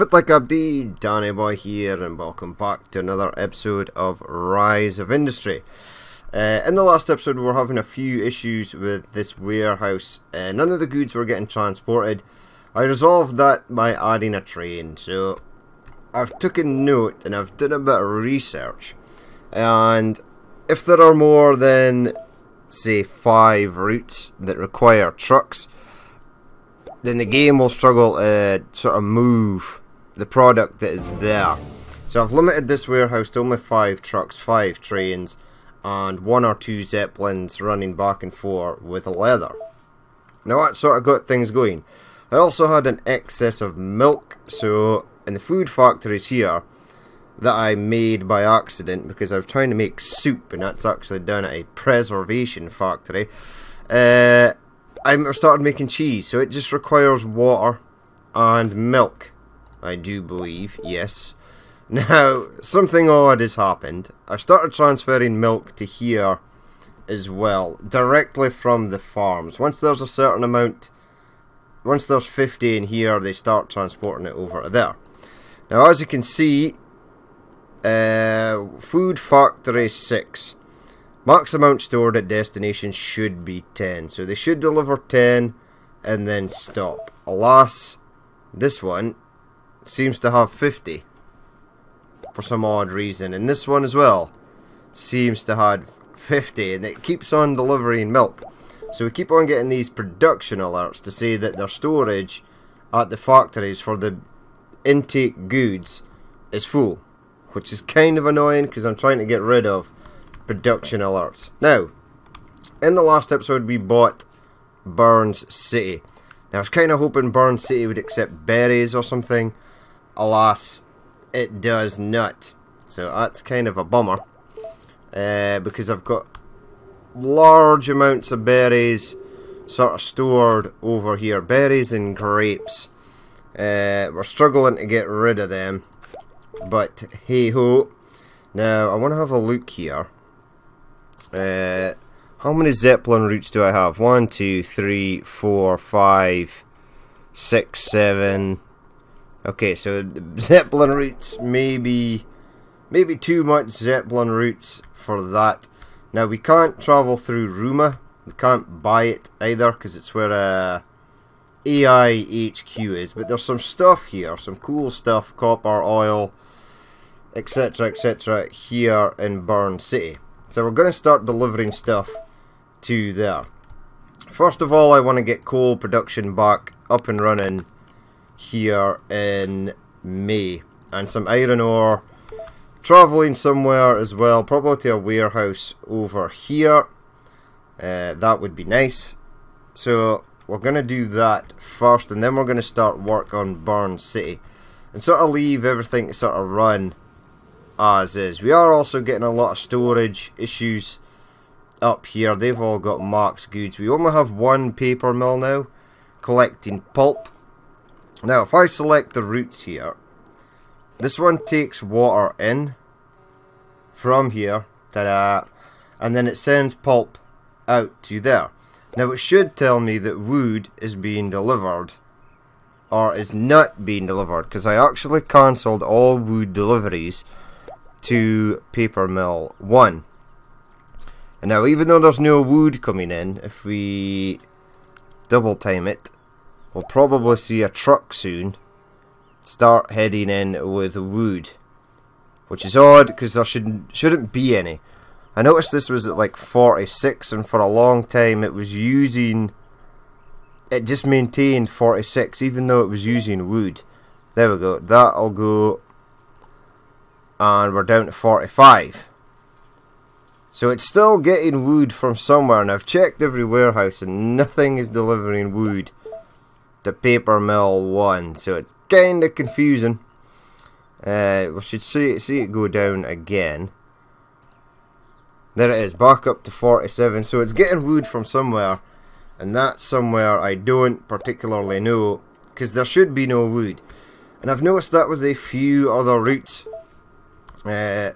Fit like Abdi, Danny Boy here, and welcome back to another episode of Rise of Industry. Uh, in the last episode, we were having a few issues with this warehouse. Uh, none of the goods were getting transported. I resolved that by adding a train. So I've taken note and I've done a bit of research. And if there are more than, say, five routes that require trucks, then the game will struggle to sort of move the product that is there. So I've limited this warehouse to only five trucks, five trains, and one or two zeppelins running back and forth with leather. Now that sort of got things going. I also had an excess of milk, so in the food factories here, that I made by accident because I was trying to make soup and that's actually done at a preservation factory. Uh, I started making cheese, so it just requires water and milk. I do believe, yes. Now, something odd has happened. I started transferring milk to here as well, directly from the farms. Once there's a certain amount, once there's 50 in here, they start transporting it over to there. Now, as you can see, uh, Food Factory 6. Max amount stored at destination should be 10. So they should deliver 10 and then stop. Alas, this one seems to have 50 for some odd reason. And this one as well seems to have 50 and it keeps on delivering milk. So we keep on getting these production alerts to say that their storage at the factories for the intake goods is full which is kind of annoying because I'm trying to get rid of production alerts. Now, in the last episode we bought Burns City. Now I was kind of hoping Burns City would accept berries or something. Alas, it does not. So that's kind of a bummer. Uh, because I've got large amounts of berries sort of stored over here. Berries and grapes. Uh, we're struggling to get rid of them. But hey ho. Now I want to have a look here. Uh, how many Zeppelin routes do I have? One, two, three, four, five, six, seven. Okay, so Zeppelin routes maybe maybe too much Zeppelin routes for that. Now we can't travel through Ruma. We can't buy it either because it's where uh, AI HQ is. But there's some stuff here, some cool stuff, copper, oil, etc., etc., here in Burn City. So we're going to start delivering stuff to there. First of all, I want to get coal production back up and running here in May. And some iron ore travelling somewhere as well, probably to a warehouse over here. Uh, that would be nice. So we're going to do that first and then we're going to start work on Burn City. And sort of leave everything to sort of run as is. We are also getting a lot of storage issues up here. They've all got max goods. We only have one paper mill now collecting pulp. Now if I select the routes here, this one takes water in from here, ta-da, and then it sends pulp out to there. Now it should tell me that wood is being delivered or is not being delivered because I actually cancelled all wood deliveries to paper mill 1. And now even though there's no wood coming in, if we double time it, we'll probably see a truck soon start heading in with wood. Which is odd because there shouldn't, shouldn't be any. I noticed this was at like 46 and for a long time it was using it just maintained 46 even though it was using wood. There we go. That'll go and we're down to 45. So it's still getting wood from somewhere, and I've checked every warehouse and nothing is delivering wood to paper mill 1, so it's kind of confusing. Uh, we should see, see it go down again. There it is, back up to 47, so it's getting wood from somewhere, and that somewhere I don't particularly know, because there should be no wood. And I've noticed that with a few other routes uh,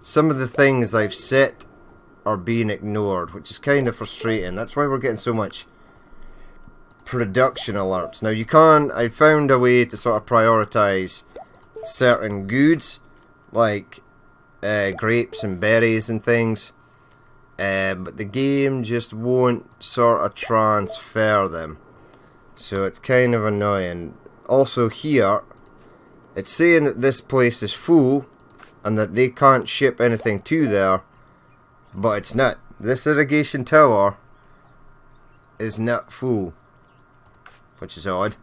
some of the things I've set are being ignored, which is kind of frustrating. That's why we're getting so much production alerts. Now you can, I found a way to sort of prioritize certain goods, like uh, grapes and berries and things, uh, but the game just won't sort of transfer them. So it's kind of annoying. Also here, it's saying that this place is full and that they can't ship anything to there, but it's not. This irrigation tower is not full, which is odd.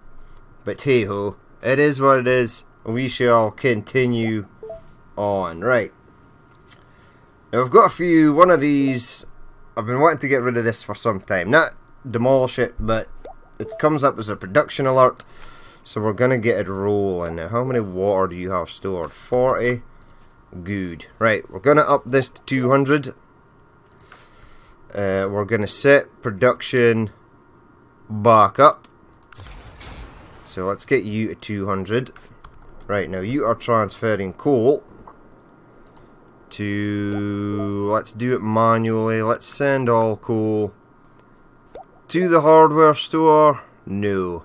But hey ho, it is what it is. We shall continue on. Right. Now I've got a few, one of these, I've been wanting to get rid of this for some time. Not demolish it, but it comes up as a production alert. So we're going to get it rolling. Now how many water do you have stored? 40. Good. Right, we're going to up this to 200. Uh, we're going to set production back up. So let's get you to 200. Right, now you are transferring coal to... Let's do it manually. Let's send all coal to the hardware store. No.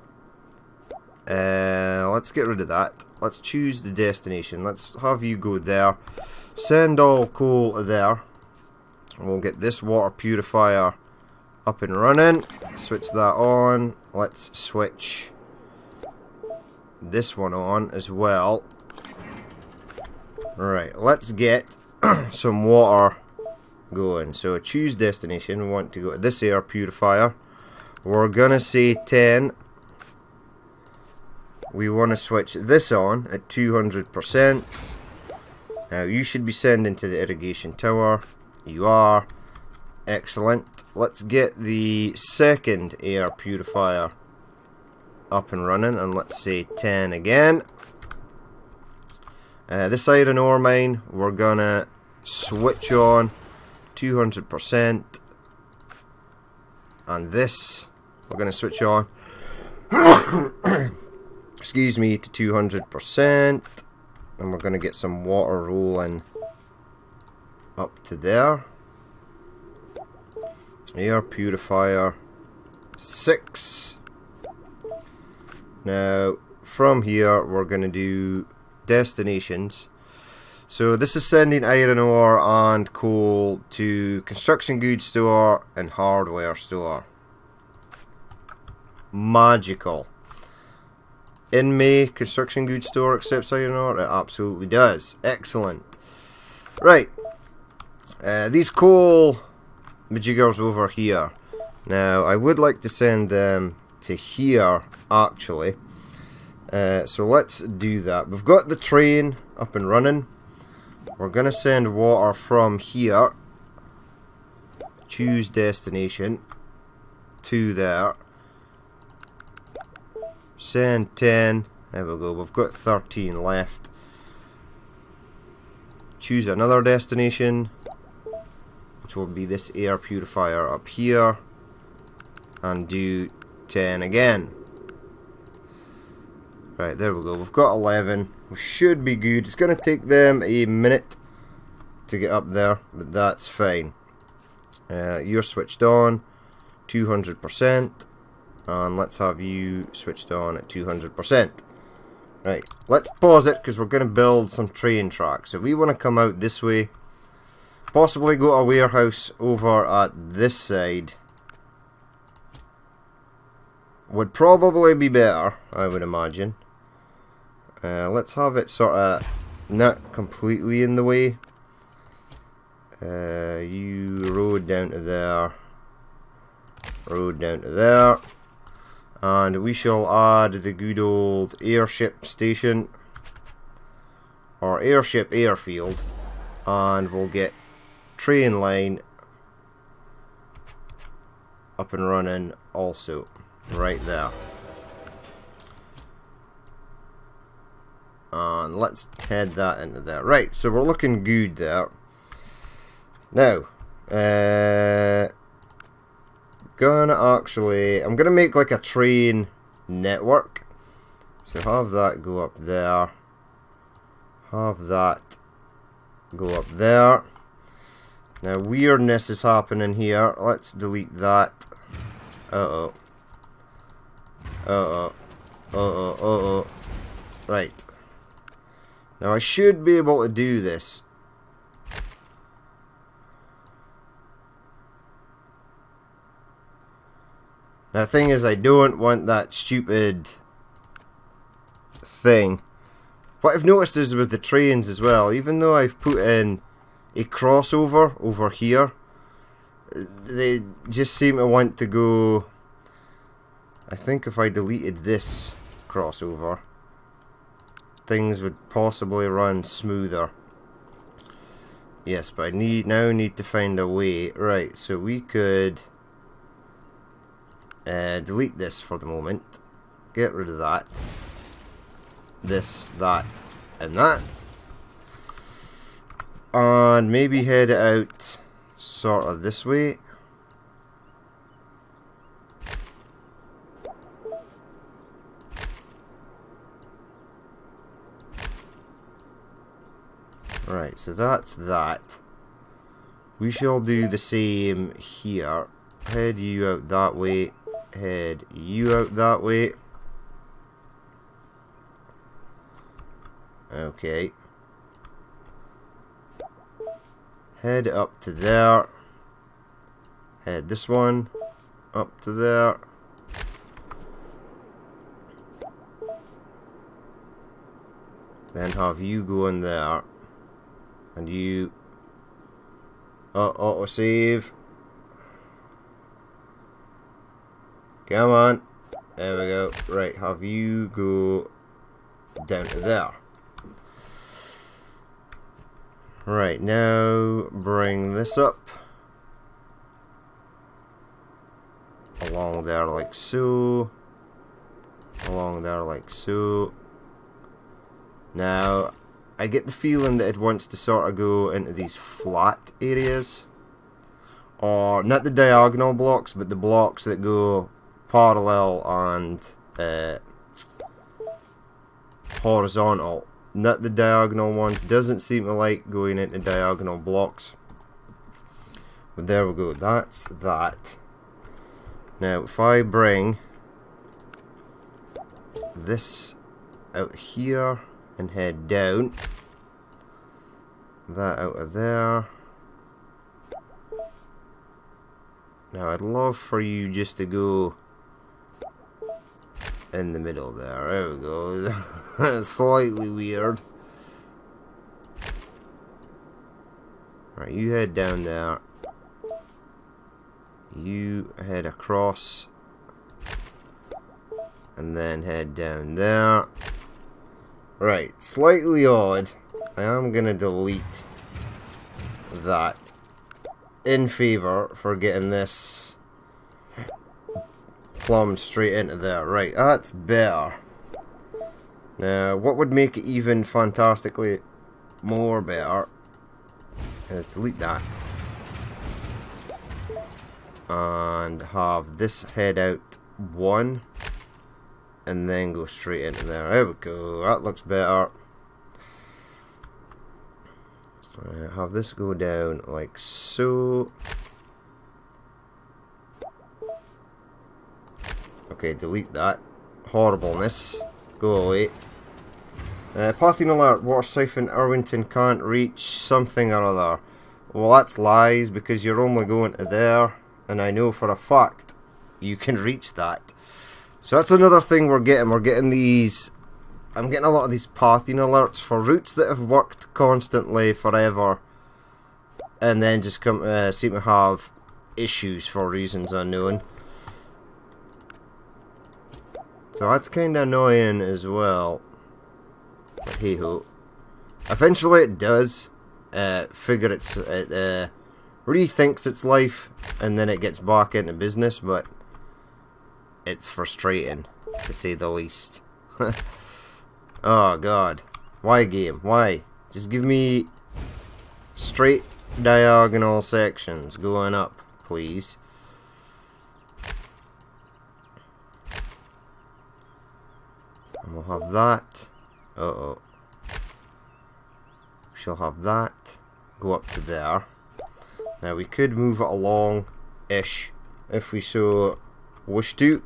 Uh, let's get rid of that. Let's choose the destination. Let's have you go there. Send all coal there. We'll get this water purifier up and running. Switch that on. Let's switch this one on as well. Right, let's get some water going. So choose destination. We want to go to this air purifier. We're gonna say 10. We want to switch this on at 200%. Now you should be sending to the irrigation tower. You are. Excellent. Let's get the second air purifier up and running and let's say 10 again. Uh, this iron ore mine we're gonna switch on 200% and this we're gonna switch on excuse me to 200% and we're gonna get some water rolling up to there. Air purifier 6 now from here we're gonna do destinations. So this is sending iron ore and coal to construction goods store and hardware store. Magical. In May construction goods store accepts iron ore? It absolutely does. Excellent. Right. Uh, these coal majiggers over here. Now, I would like to send them to here, actually. Uh, so let's do that. We've got the train up and running. We're going to send water from here. Choose destination. To there. Send 10. There we go. We've got 13 left. Choose another destination Which will be this air purifier up here and do 10 again right there we go. We've got 11 we should be good. It's gonna take them a minute to get up there but that's fine. Uh, you're switched on 200% and let's have you switched on at 200% right let's pause it because we're going to build some train tracks. So we want to come out this way Possibly go to a warehouse over at this side. Would probably be better, I would imagine. Uh, let's have it sort of not completely in the way. Uh, you road down to there. Road down to there. And we shall add the good old airship station. Or airship airfield. And we'll get train line up and running also right there and let's head that into there right so we're looking good there now uh, gonna actually I'm gonna make like a train network so have that go up there have that go up there now weirdness is happening here. Let's delete that. Uh oh. Uh-oh. Uh-oh, uh-oh. Right. Now I should be able to do this. Now the thing is I don't want that stupid thing. What I've noticed is with the trains as well, even though I've put in a crossover over here, they just seem to want to go I think if I deleted this crossover, things would possibly run smoother. Yes, but I need now need to find a way. Right, so we could uh, delete this for the moment. Get rid of that. This, that, and that. And maybe head out sort of this way. Right, so that's that. We shall do the same here. Head you out that way. Head you out that way. Okay. Head up to there. Head this one up to there. Then have you go in there. And you... Oh, auto save. Come on. There we go. Right, have you go down to there. Right, now bring this up. Along there like so. Along there like so. Now, I get the feeling that it wants to sort of go into these flat areas. Or, not the diagonal blocks, but the blocks that go parallel and uh, horizontal. Not the diagonal ones. Doesn't seem to like going into diagonal blocks. But there we go. That's that. Now, if I bring this out here and head down. That out of there. Now I'd love for you just to go in the middle there. There we go. Slightly weird. Right, you head down there. You head across. And then head down there. Right, slightly odd. I am going to delete that in favor for getting this plumbed straight into there. Right, that's better. Now, what would make it even fantastically more better is delete that. And have this head out one and then go straight into there. There we go. That looks better. Uh, have this go down like so. Okay, delete that. Horribleness. Go away. Uh, Pathing alert, water siphon Irwinton can't reach something or other. Well, that's lies because you're only going to there, and I know for a fact you can reach that. So that's another thing we're getting. We're getting these... I'm getting a lot of these pathing alerts for routes that have worked constantly forever and then just come uh, seem to have issues for reasons unknown. So that's kind of annoying as well. But hey ho. Eventually it does uh, figure its it uh, rethinks its life and then it gets back into business, but it's frustrating, to say the least. oh god. Why game? Why? Just give me straight diagonal sections going up, please. And we'll have that. Uh-oh. We shall have that go up to there. Now we could move it along-ish if we so wish to.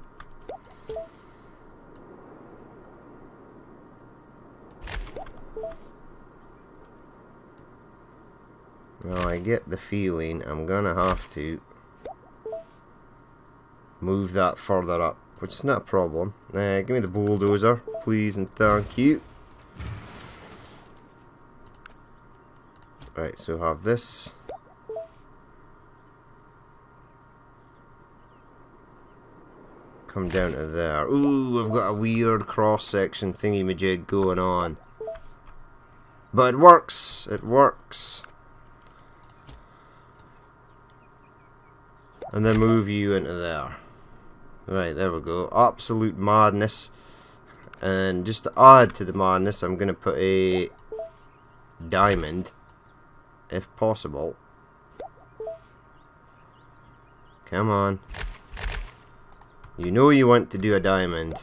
Now I get the feeling I'm gonna have to move that further up, which is not a problem. Uh, give me the bulldozer, please and thank you. Right, so have this. Come down to there. Ooh, I've got a weird cross-section thingy-majig going on. But it works. It works. And then move you into there. Right, there we go. Absolute madness. And just to add to the madness, I'm going to put a diamond, if possible. Come on. You know you want to do a diamond.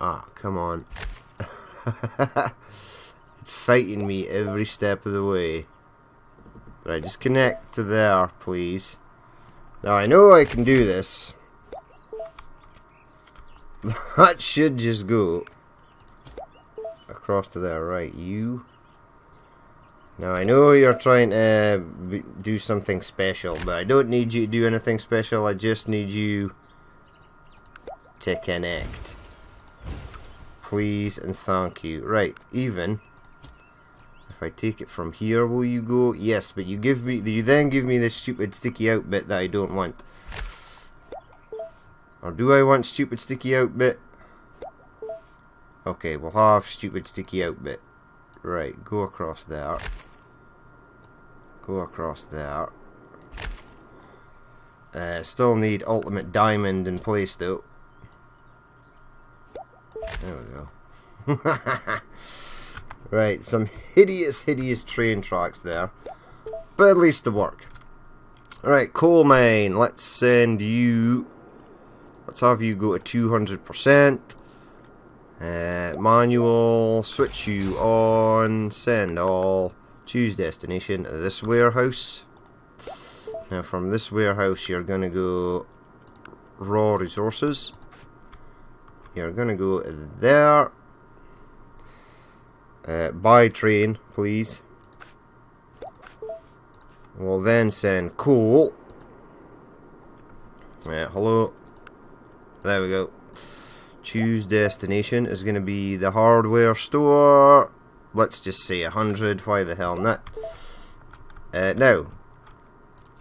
Ah, come on. it's fighting me every step of the way. Right, just connect to there, please. Now, I know I can do this. That should just go across to there. Right, you. Now, I know you're trying to do something special, but I don't need you to do anything special. I just need you to connect. Please and thank you. Right, even I take it from here, will you go? Yes, but you give me, you then give me this stupid sticky out bit that I don't want. Or do I want stupid sticky out bit? Okay, we'll have stupid sticky out bit. Right, go across there. Go across there. Uh, still need ultimate diamond in place though. There we go. Right, some hideous, hideous train tracks there. But at least they work. Alright, coal mine. Let's send you... Let's have you go to 200%. Uh, manual. Switch you on. Send all. Choose destination. This warehouse. Now from this warehouse you're going to go raw resources. You're going to go there uh, by train, please. We'll then send coal. Yeah, hello. There we go. Choose destination is going to be the hardware store. Let's just say 100. Why the hell not? Uh, now,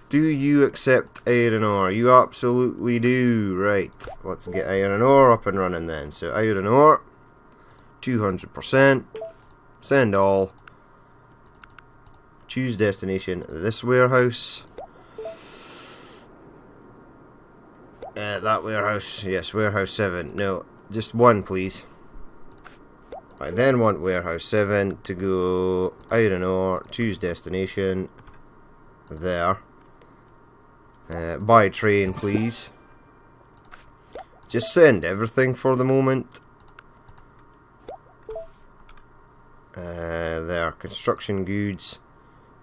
do you accept iron ore? You absolutely do. Right. Let's get iron ore up and running then. So iron ore, 200%. Send all. Choose destination. This warehouse. Uh, that warehouse. Yes, warehouse 7. No, just one, please. I then want warehouse 7 to go iron ore. Choose destination. There. Uh, by train, please. Just send everything for the moment. Uh, there, construction goods,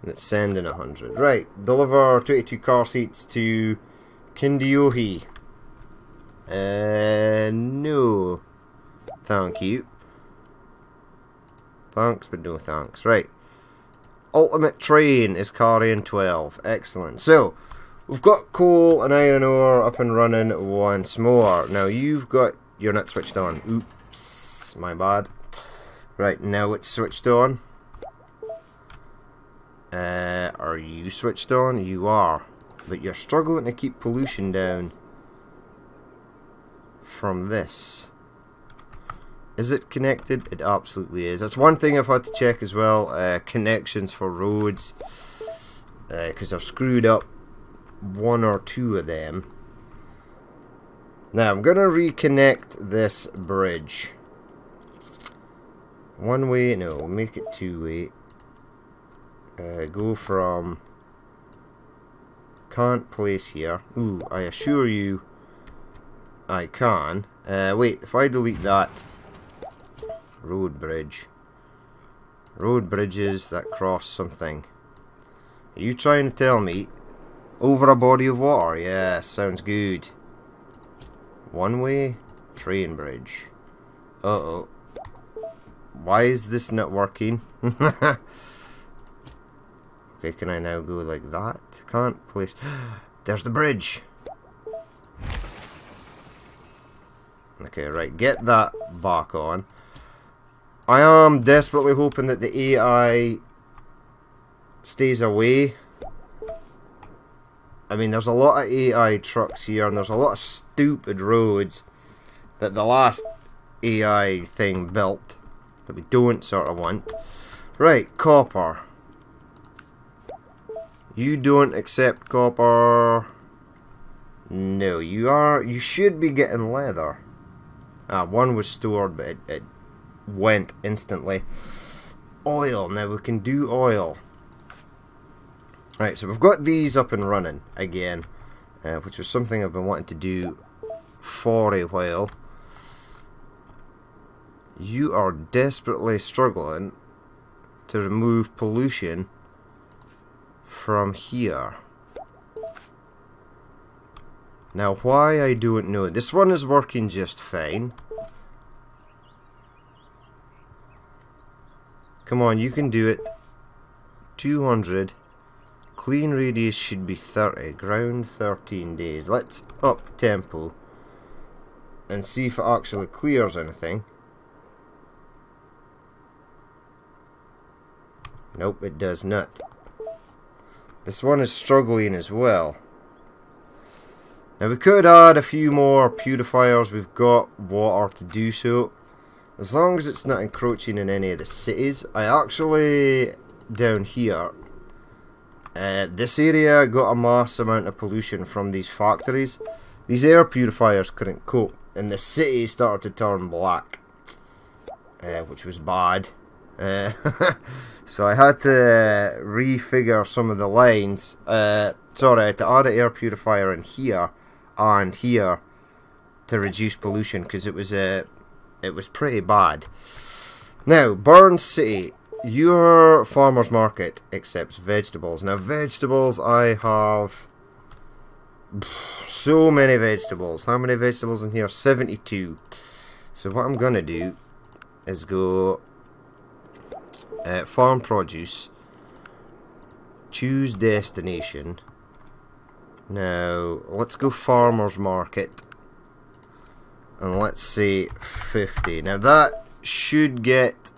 and it's sending 100. Right, deliver 22 car seats to Kindiohi. Uh, no. Thank you. Thanks, but no thanks. Right. Ultimate Train is carrying 12. Excellent. So, we've got coal and iron ore up and running once more. Now, you've got... You're not switched on. Oops. My bad. Right, now it's switched on. Uh, are you switched on? You are. But you're struggling to keep pollution down from this. Is it connected? It absolutely is. That's one thing I've had to check as well. Uh, connections for roads. Because uh, I've screwed up one or two of them. Now I'm going to reconnect this bridge. One way, no, make it two way. Uh, go from can't place here. Ooh, I assure you I can. Uh, wait, if I delete that road bridge road bridges that cross something are you trying to tell me over a body of water? Yeah, sounds good. One way train bridge. Uh-oh. Why is this not working? okay, can I now go like that? Can't place... There's the bridge! Okay, right, get that back on. I am desperately hoping that the AI stays away. I mean, there's a lot of AI trucks here, and there's a lot of stupid roads that the last AI thing built that we don't sort of want. Right, copper. You don't accept copper. No, you are. You should be getting leather. Ah, one was stored, but it, it went instantly. Oil. Now we can do oil. Right, so we've got these up and running again, uh, which was something I've been wanting to do for a while. You are desperately struggling to remove pollution from here. Now why I don't know. This one is working just fine. Come on, you can do it. 200. Clean radius should be 30. Ground 13 days. Let's up tempo. And see if it actually clears anything. Nope, it does not. This one is struggling as well. Now we could add a few more purifiers, we've got water to do so. As long as it's not encroaching in any of the cities. I actually, down here, uh, this area got a mass amount of pollution from these factories. These air purifiers couldn't cope, and the city started to turn black, uh, which was bad. Uh, so I had to refigure some of the lines. Uh, sorry, to add an air purifier in here and here to reduce pollution because it was a uh, it was pretty bad. Now, Burn City, your farmer's market accepts vegetables. Now, vegetables, I have so many vegetables. How many vegetables in here? 72. So what I'm going to do is go uh, farm produce, choose destination, now, let's go farmer's market. And let's say 50. Now that should get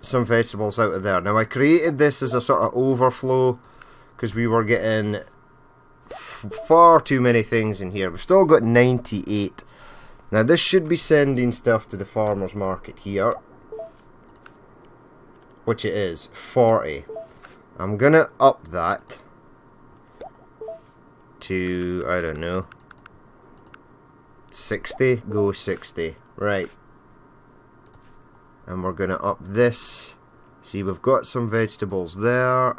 some vegetables out of there. Now I created this as a sort of overflow because we were getting far too many things in here. We've still got 98. Now this should be sending stuff to the farmer's market here. Which it is, 40. I'm gonna up that to, I don't know, 60? Go 60. Right. And we're going to up this. See, we've got some vegetables there.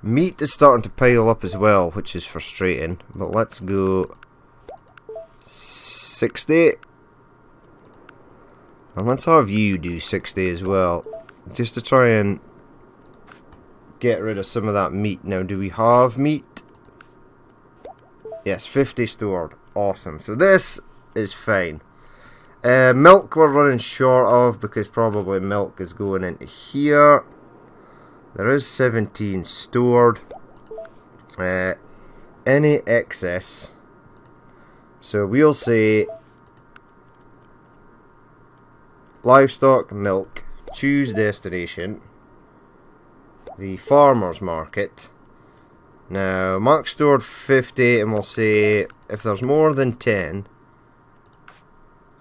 Meat is starting to pile up as well, which is frustrating. But let's go 60. And let's have you do 60 as well. Just to try and get rid of some of that meat. Now, do we have meat? Yes, 50 stored. Awesome. So this is fine. Uh, milk we're running short of because probably milk is going into here. There is 17 stored. Uh, any excess. So we'll say livestock, milk, choose destination, the farmer's market, now, Mark stored 50, and we'll say if there's more than 10,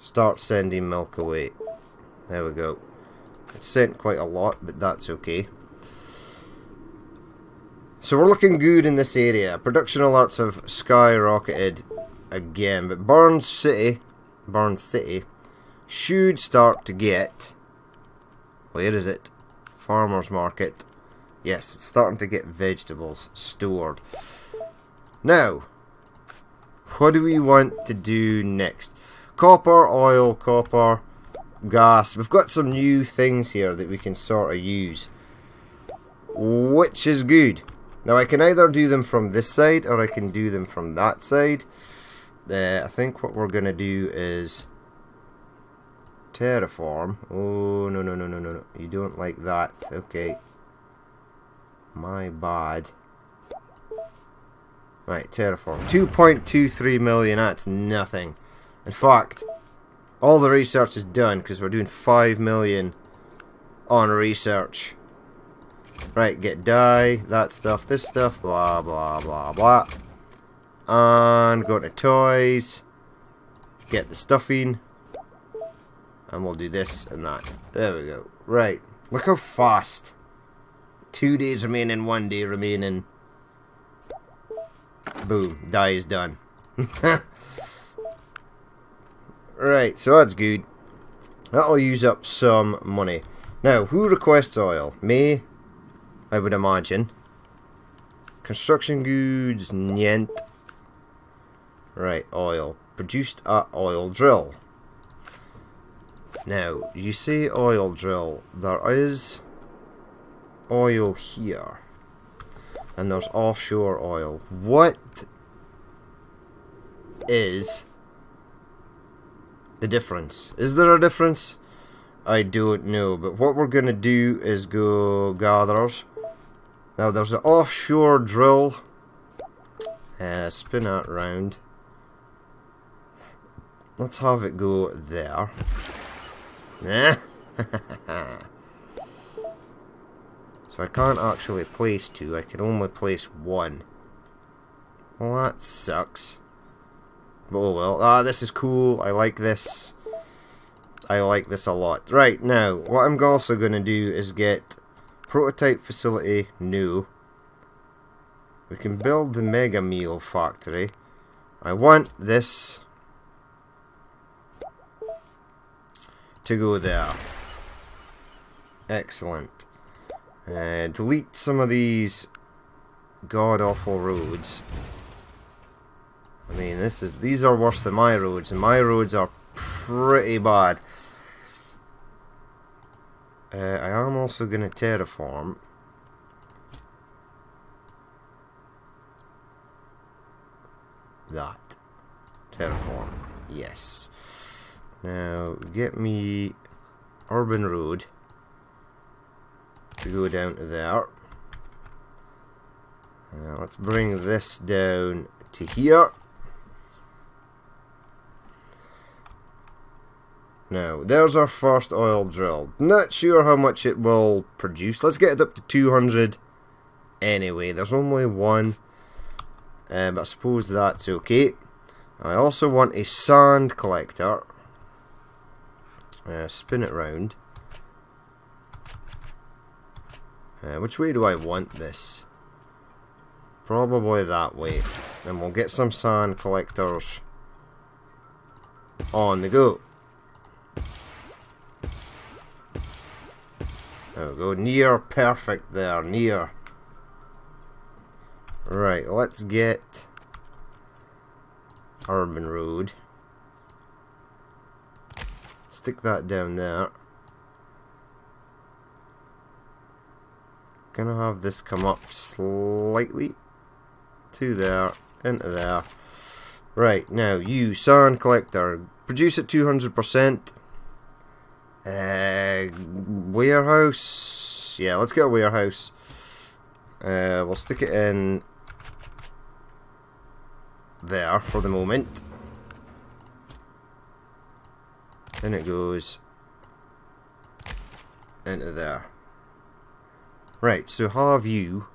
start sending milk away. There we go. It's sent quite a lot, but that's okay. So we're looking good in this area. Production alerts have skyrocketed again, but Burns City, Burns City, should start to get. Where is it? Farmers Market. Yes, it's starting to get vegetables stored. Now, what do we want to do next? Copper, oil, copper, gas. We've got some new things here that we can sort of use. Which is good. Now I can either do them from this side or I can do them from that side. Uh, I think what we're going to do is terraform. Oh, no, no, no, no, no, no. You don't like that. Okay. My bad. Right, terraform. 2.23 million, that's nothing. In fact, all the research is done because we're doing 5 million on research. Right, get dye, that stuff, this stuff, blah, blah, blah, blah. And go to toys. Get the stuffing. And we'll do this and that. There we go. Right. Look how fast. Two days remaining, one day remaining. Boom. Dye is done. right, so that's good. That'll use up some money. Now, who requests oil? Me? I would imagine. Construction goods, nient. Right, oil. Produced at oil drill. Now, you say oil drill. There is oil here. And there's offshore oil. What is the difference? Is there a difference? I don't know. But what we're going to do is go gatherers. Now, there's an offshore drill. Uh, spin that round. Let's have it go there. So I can't actually place two, I can only place one. Well, that sucks. But oh well. Ah, this is cool. I like this. I like this a lot. Right, now, what I'm also going to do is get prototype facility new. We can build the Mega Meal Factory. I want this to go there. Excellent. Uh, delete some of these god-awful roads. I mean, this is these are worse than my roads, and my roads are pretty bad. Uh, I am also going to terraform. That. Terraform. Yes. Now, get me Urban Road to go down to there. Now, let's bring this down to here. Now, there's our first oil drill. Not sure how much it will produce. Let's get it up to 200 anyway. There's only one. But I suppose that's okay. I also want a sand collector uh, spin it round. Uh, which way do I want this? Probably that way. And we'll get some sand collectors on the go. There we go. Near perfect there. Near. Right, let's get Urban Road stick that down there. Gonna have this come up slightly to there, into there. Right, now you, sand collector, produce at 200%. Uh, warehouse, yeah, let's get a warehouse. Uh, we'll stick it in there for the moment. Then it goes into there. Right, so have you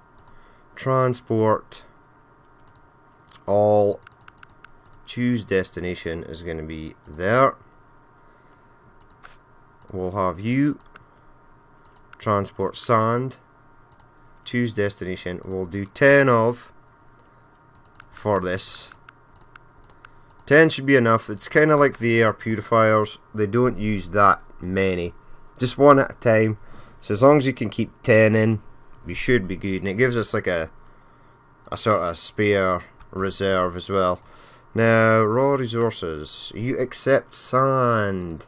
transport all choose destination is going to be there. We'll have you transport sand choose destination. We'll do 10 of for this 10 should be enough. It's kind of like the air purifiers. They don't use that many. Just one at a time. So as long as you can keep 10 in, you should be good. And it gives us like a, a sort of spare reserve as well. Now, raw resources. You accept sand.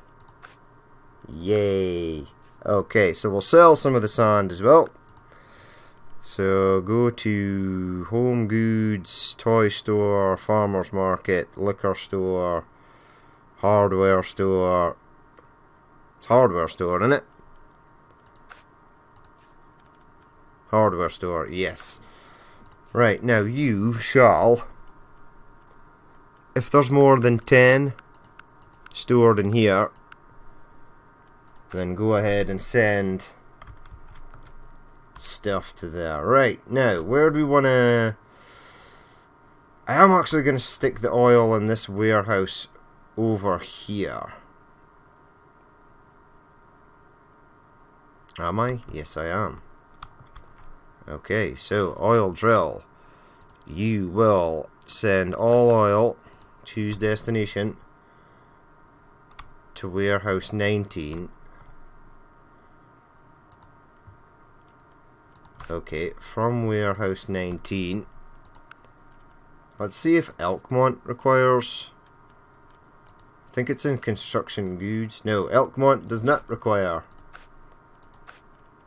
Yay. Okay, so we'll sell some of the sand as well. So go to home goods, toy store, farmer's market, liquor store, hardware store, It's hardware store, isn't it? Hardware store, yes. Right, now you shall, if there's more than 10 stored in here, then go ahead and send stuff to there. Right, now, where do we want to... I am actually going to stick the oil in this warehouse over here. Am I? Yes, I am. Okay, so oil drill. You will send all oil, choose destination, to warehouse 19. Okay, from warehouse 19. Let's see if Elkmont requires... I think it's in construction goods. No, Elkmont does not require.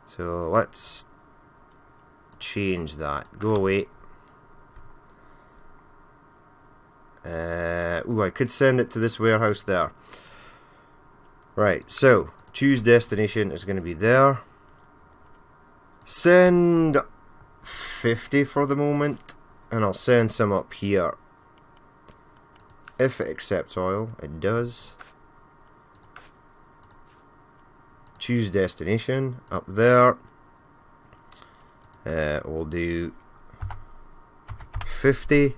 So let's change that. Go away. Uh, ooh, I could send it to this warehouse there. Right, so choose destination is going to be there. Send 50 for the moment, and I'll send some up here. If it accepts oil, it does. Choose destination up there. Uh, we'll do 50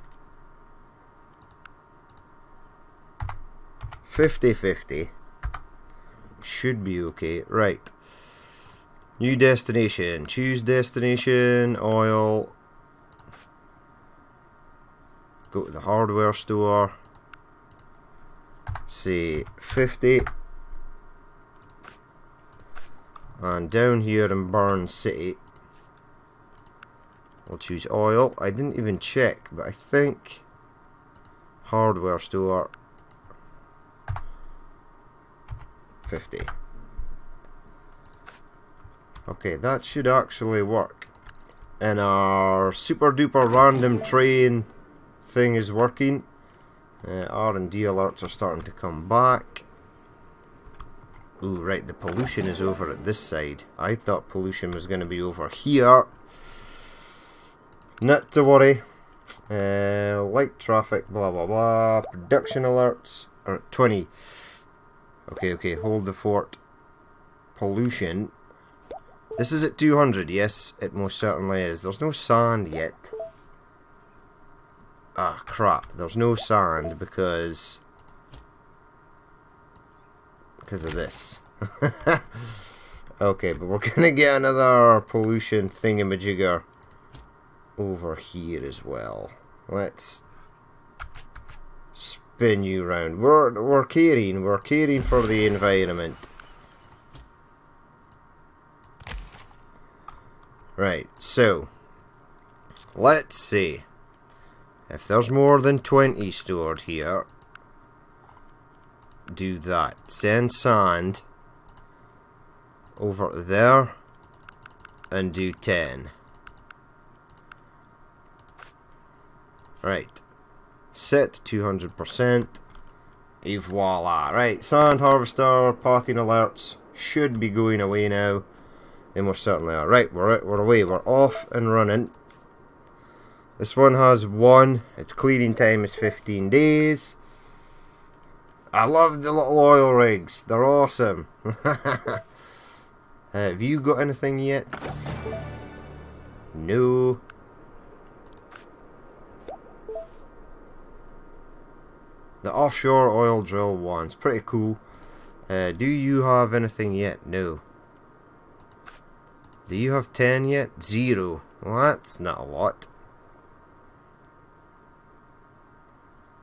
50 50 should be okay right new destination. Choose destination oil. Go to the hardware store. Say 50 and down here in Burn City We'll choose oil. I didn't even check, but I think hardware store. 50. Okay, that should actually work. And our super duper random train thing is working. Uh, R&D alerts are starting to come back. Ooh, right, the pollution is over at this side. I thought pollution was going to be over here. Not to worry. Uh, light traffic, blah blah blah. Production alerts are at 20. Okay, okay, hold the fort. Pollution. This is at 200, yes, it most certainly is. There's no sand yet. Ah, crap. There's no sand because... Because of this. okay, but we're gonna get another pollution thingamajigger over here as well. Let's spin you round. We're we're caring, we're caring for the environment. Right, so let's see. If there's more than 20 stored here, do that. Send sand over there and do 10. Right. Set 200%. Et voila. Right, sand harvester, pathing alerts should be going away now. They most certainly are. Right, we're, we're away. We're off and running. This one has one. Its cleaning time is 15 days. I love the little oil rigs. They're awesome. uh, have you got anything yet? No. The offshore oil drill one's pretty cool. Uh, do you have anything yet? No. Do you have 10 yet? Zero. Well, that's not a lot.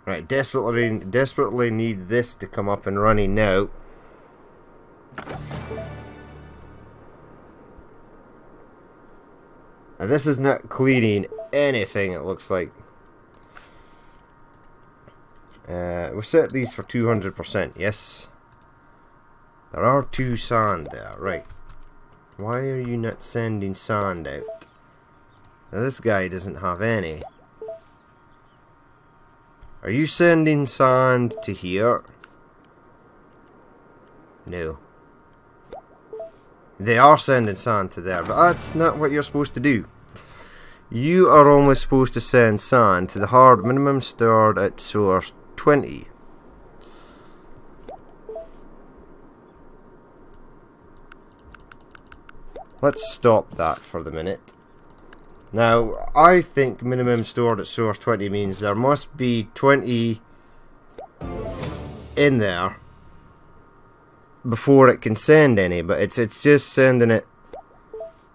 Right, desperately, desperately need this to come up and running now. And this is not cleaning anything, it looks like. Uh, we'll set these for 200%, yes. There are two sand there, right. Why are you not sending sand out? Now this guy doesn't have any. Are you sending sand to here? No. They are sending sand to there, but that's not what you're supposed to do. You are only supposed to send sand to the hard minimum stored at source 20. Let's stop that for the minute. Now, I think minimum stored at source 20 means there must be 20 in there before it can send any, but it's it's just sending it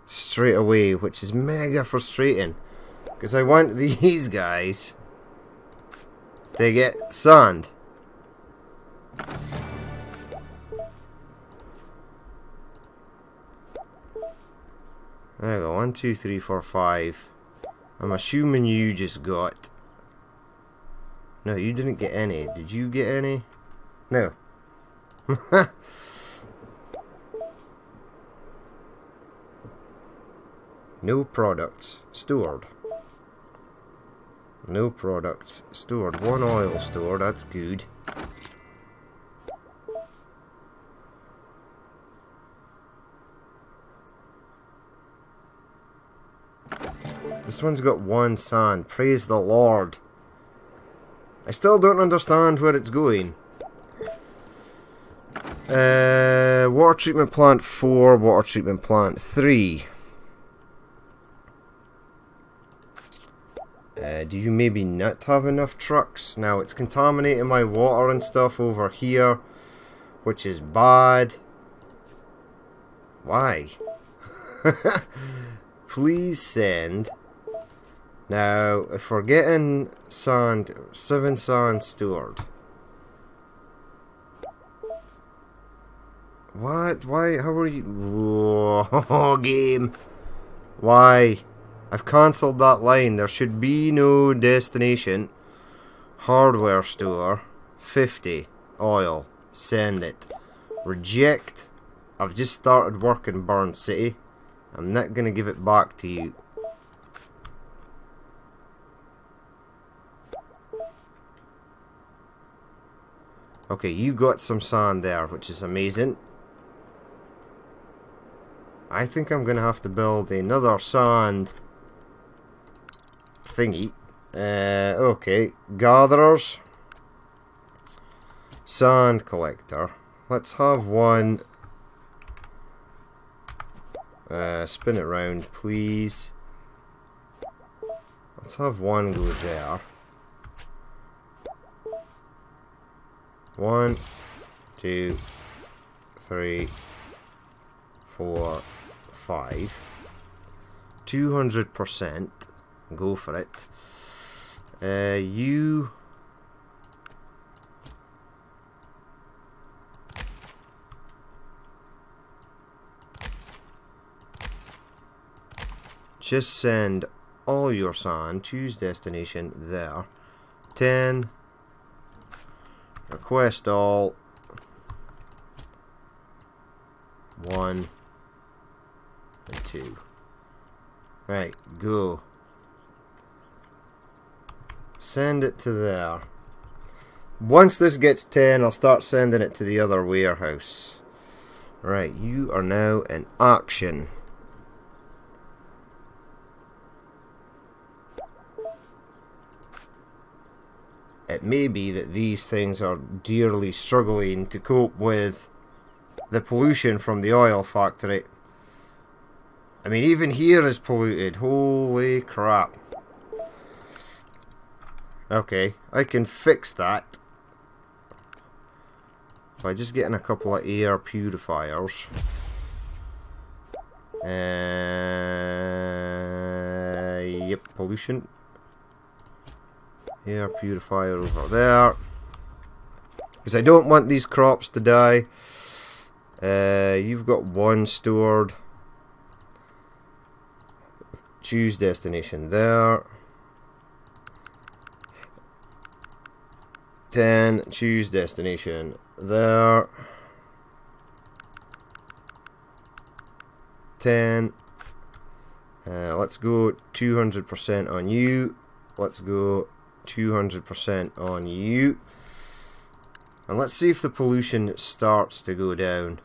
straight away, which is mega frustrating. Because I want these guys to get sand. There we go, one, two, three, four, five. I'm assuming you just got... No, you didn't get any. Did you get any? No. no products stored. No products stored. One oil store, that's good. This one's got one sand. Praise the Lord. I still don't understand where it's going. Uh, water treatment plant 4, water treatment plant 3. Uh, do you maybe not have enough trucks? Now it's contaminating my water and stuff over here, which is bad. Why? Please send now, if we're getting sand, seven sand stored. What? Why? How are you? Whoa, game. Why? I've cancelled that line. There should be no destination. Hardware store. 50. Oil. Send it. Reject. I've just started work in Burn City. I'm not going to give it back to you. Okay, you got some sand there, which is amazing. I think I'm going to have to build another sand thingy. Uh, okay, gatherers. Sand collector. Let's have one. Uh, spin it round, please. Let's have one go there. One, two, three, four, five. 200%. Go for it. Uh, you... Just send all your sand, choose destination there. 10, Request all. One and two. Right, go. Send it to there. Once this gets 10, I'll start sending it to the other warehouse. Right, you are now in action. It may be that these things are dearly struggling to cope with the pollution from the oil factory. I mean, even here is polluted. Holy crap. Okay, I can fix that by just getting a couple of air purifiers. Uh, yep, pollution. Air purifier over there. Because I don't want these crops to die. Uh, you've got one stored. Choose destination there. 10. Choose destination there. 10. Uh, let's go 200% on you. Let's go 200% on you. And let's see if the pollution starts to go down.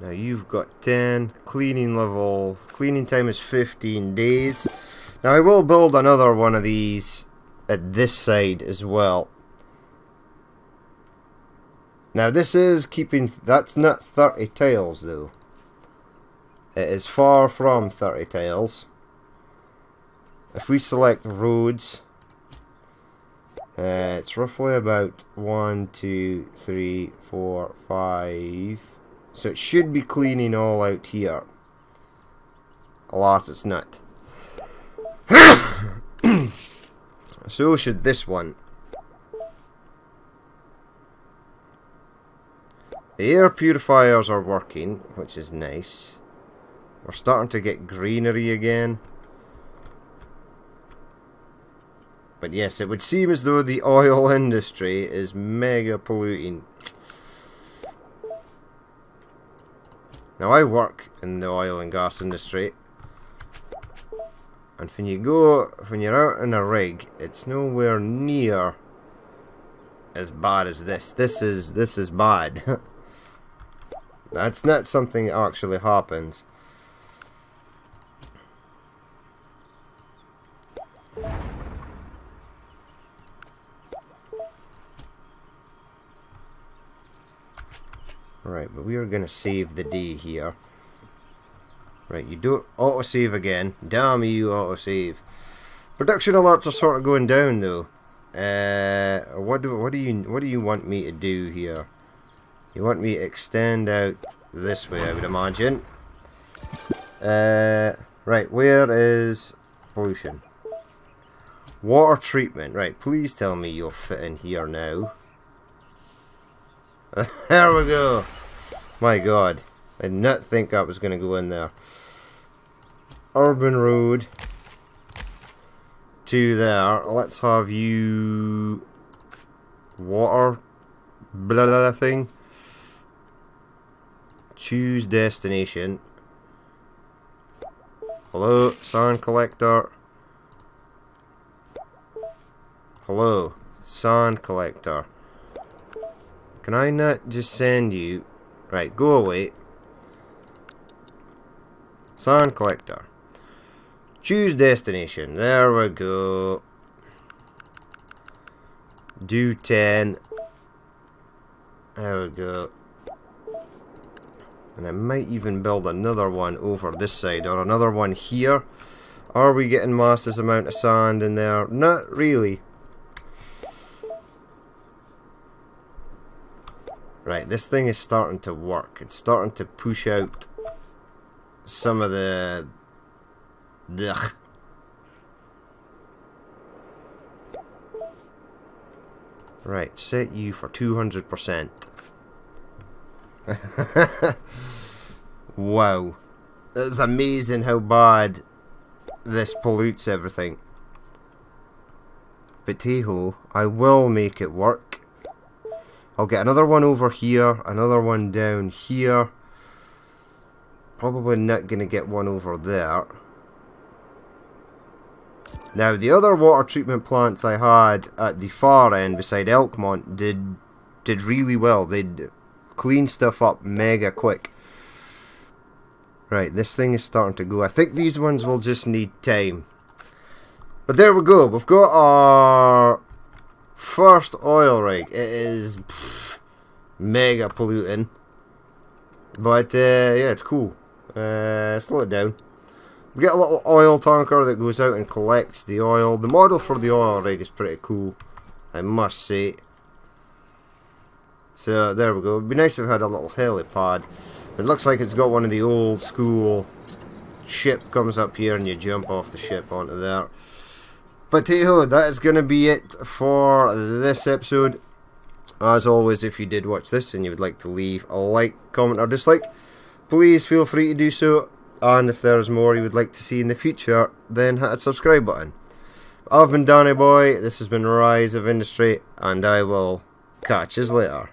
Now you've got 10. Cleaning level. Cleaning time is 15 days. Now I will build another one of these at this side as well. Now this is keeping, that's not 30 tiles though. It is far from 30 tiles. If we select roads, uh, it's roughly about one, two, three, four, five. So it should be cleaning all out here. Alas, it's not. so should this one. The air purifiers are working, which is nice. We're starting to get greenery again. But yes, it would seem as though the oil industry is mega polluting. Now I work in the oil and gas industry. And when you go, when you're out in a rig, it's nowhere near as bad as this. This is, this is bad. That's not something that actually happens. Right, but we are going to save the day here. Right, you do auto-save again. Damn you, auto-save. Production alerts are sort of going down though. Uh, what do what do you what do you want me to do here? You want me to extend out this way, I would imagine. Uh, right, where is pollution? Water treatment. Right, please tell me you'll fit in here now. there we go. My god. I did not think that was going to go in there. Urban Road to there. Let's have you water blah, blah, blah thing. Choose destination. Hello, sand collector. Hello, sand collector. Can I not just send you... Right, go away. Sand collector. Choose destination. There we go. Do 10. There we go. And I might even build another one over this side or another one here. Are we getting massive amount of sand in there? Not really. Right, this thing is starting to work. It's starting to push out some of the... Ugh. Right, set you for 200%. wow. It's amazing how bad this pollutes everything. But hey I will make it work. I'll get another one over here, another one down here. Probably not going to get one over there. Now, the other water treatment plants I had at the far end beside Elkmont did did really well. They'd clean stuff up mega quick. Right, this thing is starting to go. I think these ones will just need time. But there we go. We've got our First oil rig. It is pff, mega polluting. But uh, yeah, it's cool. Uh, slow it down. We get a little oil tanker that goes out and collects the oil. The model for the oil rig is pretty cool, I must say. So there we go. It'd be nice if we had a little helipad. It looks like it's got one of the old school ship comes up here and you jump off the ship onto there. But hey ho, that is going to be it for this episode. As always, if you did watch this and you would like to leave a like, comment or dislike, please feel free to do so. And if there's more you would like to see in the future, then hit that subscribe button. I've been Danny Boy, this has been Rise of Industry, and I will catch you later.